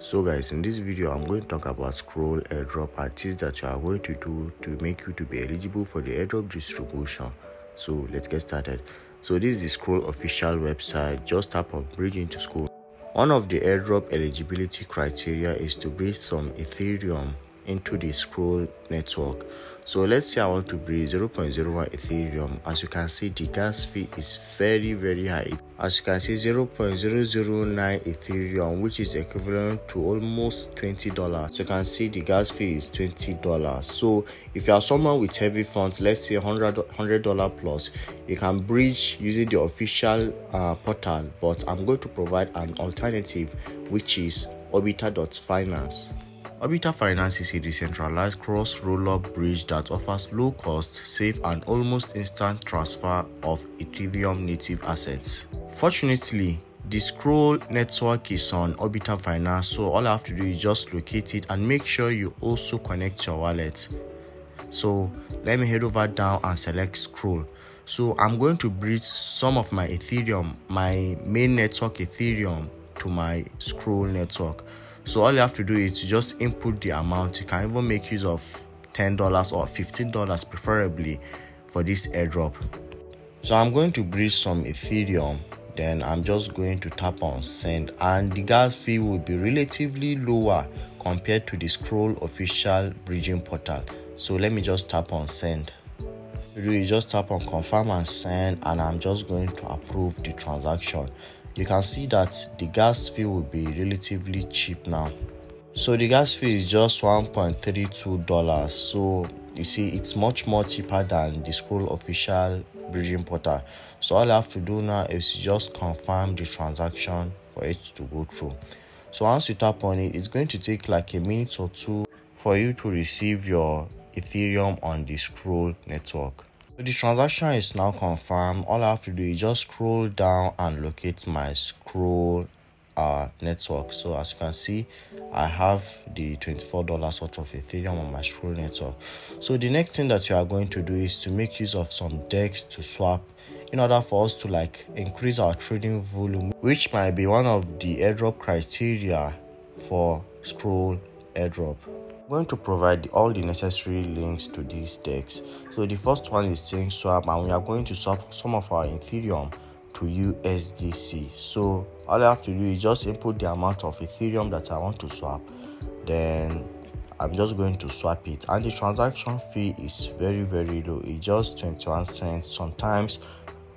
so guys in this video i'm going to talk about scroll airdrop and that you are going to do to make you to be eligible for the airdrop distribution. So let's get started. So this is the scroll official website. Just tap on bridge into scroll. One of the airdrop eligibility criteria is to bridge some ethereum into the scroll network. So let's say i want to bridge 0.01 ethereum. As you can see the gas fee is very very high. As you can see 0.009 ethereum which is equivalent to almost 20 dollars. So you can see the gas fee is 20 dollars. So if you are someone with heavy funds let's say 100 100 dollar plus you can bridge using the official uh, portal but i'm going to provide an alternative which is orbiter.finance Orbiter Finance is a decentralized cross-roll-up bridge that offers low-cost, safe and almost instant transfer of Ethereum native assets. Fortunately, the scroll network is on Orbiter Finance so all I have to do is just locate it and make sure you also connect your wallet. So let me head over down and select scroll. So I'm going to bridge some of my Ethereum, my main network Ethereum to my scroll network so all you have to do is to just input the amount. You can even make use of $10 or $15 preferably for this airdrop. So i'm going to bridge some ethereum. Then i'm just going to tap on send. And the gas fee will be relatively lower compared to the scroll official bridging portal. So let me just tap on send. You just tap on confirm and send and i'm just going to approve the transaction you can see that the gas fee will be relatively cheap now. So the gas fee is just 1.32 dollars. So you see it's much more cheaper than the scroll official bridging portal. So all i have to do now is just confirm the transaction for it to go through. So once you tap on it it's going to take like a minute or two for you to receive your ethereum on the scroll network so the transaction is now confirmed. All i have to do is just scroll down and locate my scroll uh, network. So as you can see i have the 24 dollars worth of ethereum on my scroll network. So the next thing that we are going to do is to make use of some dex to swap in order for us to like increase our trading volume which might be one of the airdrop criteria for scroll airdrop going to provide all the necessary links to these DEXs. So the first one is Sync Swap and we are going to swap some of our Ethereum to USDC. So all I have to do is just input the amount of Ethereum that I want to swap. Then I'm just going to swap it and the transaction fee is very very low. It's just 21 cents, sometimes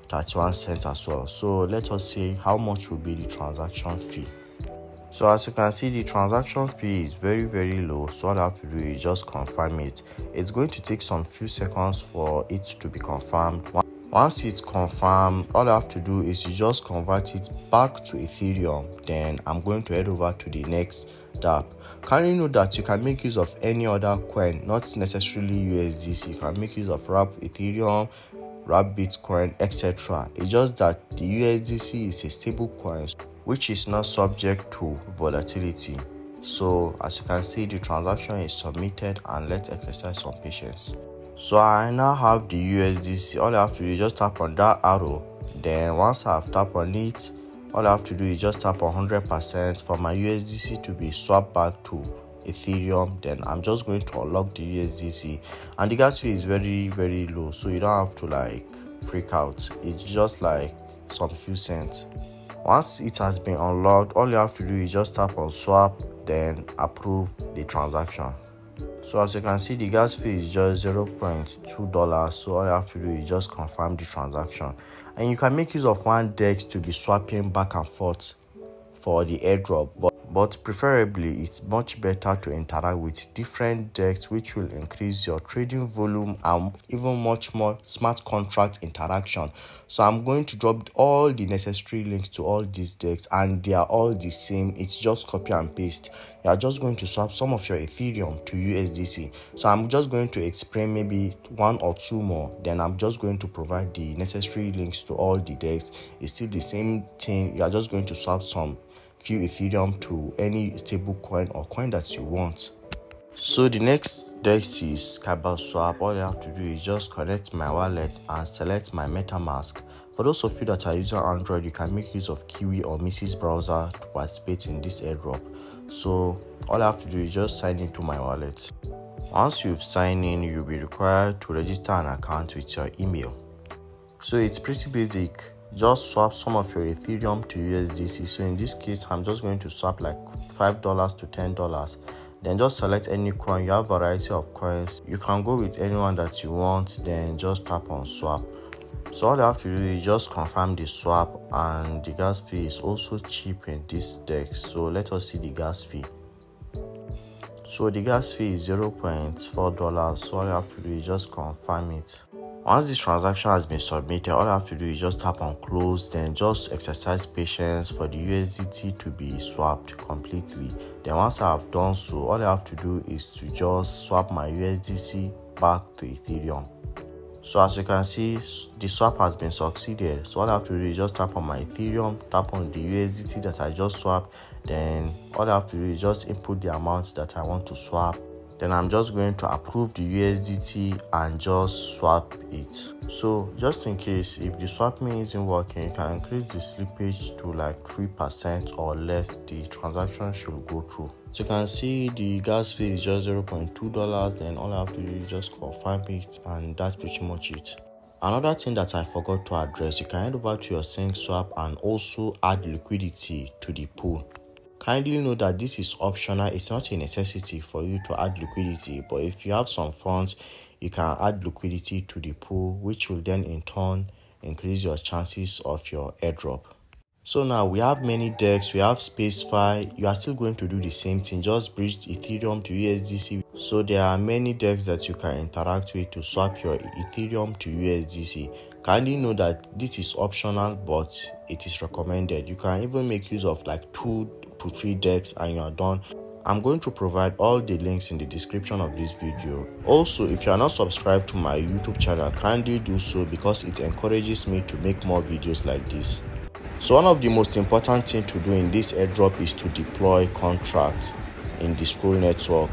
31 cents as well. So let us see how much will be the transaction fee so as you can see the transaction fee is very very low. So all i have to do is just confirm it. It's going to take some few seconds for it to be confirmed. Once it's confirmed all i have to do is to just convert it back to ethereum. Then i'm going to head over to the next can you know that you can make use of any other coin not necessarily usdc you can make use of wrap ethereum wrap bitcoin etc it's just that the usdc is a stable coin which is not subject to volatility. So as you can see the transaction is submitted and let's exercise some patience. So I now have the USDC all I have to do is just tap on that arrow. Then once I've tapped on it all I have to do is just tap on 100% for my USDC to be swapped back to Ethereum. Then I'm just going to unlock the USDC and the gas fee is very very low so you don't have to like freak out. It's just like some few cents once it has been unlocked all you have to do is just tap on swap then approve the transaction. So as you can see the gas fee is just 0.2 dollars. So all you have to do is just confirm the transaction. And you can make use of one dex to be swapping back and forth for the airdrop but but preferably it's much better to interact with different DEXs which will increase your trading volume and even much more smart contract interaction. So i'm going to drop all the necessary links to all these DEXs and they are all the same. It's just copy and paste. You are just going to swap some of your ethereum to usdc so i'm just going to explain maybe one or two more. Then i'm just going to provide the necessary links to all the DEXs it's still the same thing. You are just going to swap some few Ethereum to any stable coin or coin that you want. So the next dex is Kyber Swap. All you have to do is just connect my wallet and select my MetaMask For those of you that are using Android, you can make use of Kiwi or Mises browser to participate in this airdrop. So all I have to do is just sign into my wallet. Once you've signed in, you'll be required to register an account with your email. So it's pretty basic. Just swap some of your Ethereum to USDC. So in this case, I'm just going to swap like $5 to $10 then just select any coin. You have variety of coins. You can go with anyone that you want. Then just tap on swap. So all you have to do is just confirm the swap and the gas fee is also cheap in this dex so let us see the gas fee. So the gas fee is 0.4 dollars. So all you have to do is just confirm it once this transaction has been submitted, all I have to do is just tap on close, then just exercise patience for the USDT to be swapped completely. Then once I have done so, all I have to do is to just swap my USDC back to Ethereum. So as you can see, the swap has been succeeded. So all I have to do is just tap on my Ethereum, tap on the USDT that I just swapped. Then all I have to do is just input the amount that I want to swap then I'm just going to approve the USDT and just swap it. So just in case if the swapping isn't working, you can increase the slippage to like 3% or less the transaction should go through. So you can see the gas fee is just $0.2 then all I have to do is just confirm it and that's pretty much it. Another thing that I forgot to address, you can head over to your sync swap and also add liquidity to the pool. Kindly know that this is optional, it's not a necessity for you to add liquidity, but if you have some funds, you can add liquidity to the pool, which will then in turn increase your chances of your airdrop. So now we have many DEXs, we have SpaceFi, you are still going to do the same thing, just bridge Ethereum to USDC. So there are many DEXs that you can interact with to swap your Ethereum to USDC. Kindly know that this is optional, but it is recommended. You can even make use of like two three DEXs and you are done I'm going to provide all the links in the description of this video. Also, if you are not subscribed to my YouTube channel, kindly do so because it encourages me to make more videos like this. So one of the most important things to do in this airdrop is to deploy contracts in the Scroll network,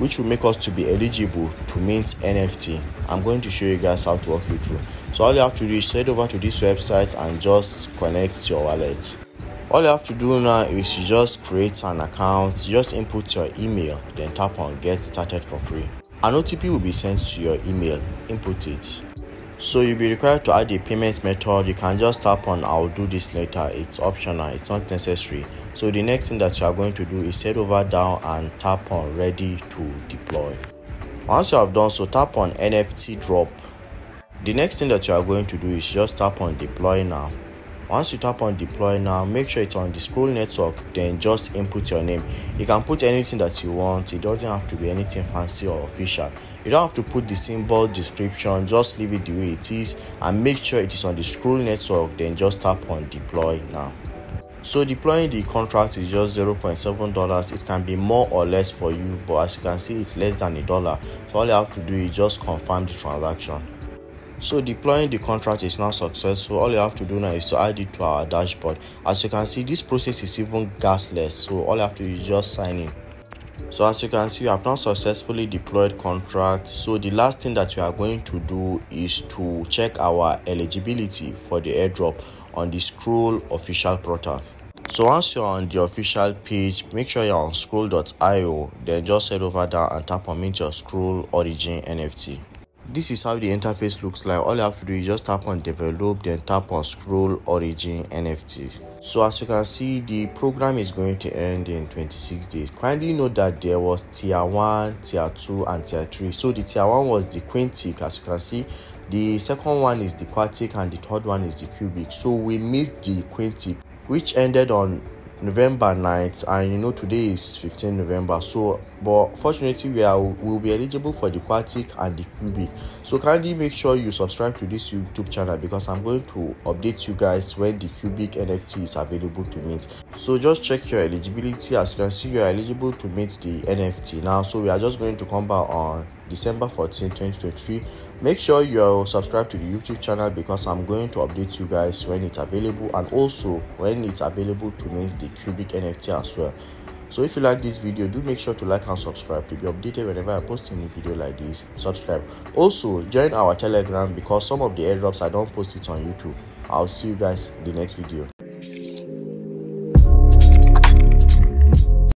which will make us to be eligible to mint NFT. I'm going to show you guys how to walk you through. So all you have to do is head over to this website and just connect your wallet all you have to do now is you just create an account just input your email then tap on get started for free. An otp will be sent to your email input it. So you'll be required to add a payment method. You can just tap on i'll do this later. It's optional it's not necessary. So the next thing that you are going to do is head over down and tap on ready to deploy. Once you have done so tap on nft drop. The next thing that you are going to do is just tap on deploy now once you tap on deploy now make sure it's on the scroll network then just input your name. You can put anything that you want. It doesn't have to be anything fancy or official. You don't have to put the symbol description just leave it the way it is and make sure it is on the scroll network then just tap on deploy now. So deploying the contract is just 0.7 dollars. It can be more or less for you but as you can see it's less than a dollar. So all you have to do is just confirm the transaction so deploying the contract is now successful. All you have to do now is to add it to our dashboard. As you can see this process is even gasless. So all you have to do is just sign in. So as you can see we have now successfully deployed contract. So the last thing that we are going to do is to check our eligibility for the airdrop on the scroll official portal. So once you're on the official page make sure you're on scroll.io then just head over there and tap on mint your scroll origin nft this is how the interface looks like. All you have to do is just tap on develop then tap on scroll origin nft so as you can see the program is going to end in 26 days. Kindly note that there was tier 1 tier 2 and tier 3 so the tier 1 was the quintic. As you can see the second one is the quartic and the third one is the cubic. So we missed the quintic which ended on November 9th, and you know today is 15 November. So, but fortunately, we are will be eligible for the quartic and the cubic. So, kindly make sure you subscribe to this YouTube channel because I'm going to update you guys when the cubic NFT is available to mint. So, just check your eligibility. As you can see, you are eligible to mint the NFT now. So, we are just going to come back on December 14, 2023. Make sure you're subscribed to the YouTube channel because I'm going to update you guys when it's available and also when it's available to mint the Cubic NFT as well. So if you like this video, do make sure to like and subscribe to be updated whenever I post any video like this. Subscribe. Also, join our Telegram because some of the airdrops I don't post it on YouTube. i'll see you guys in the next video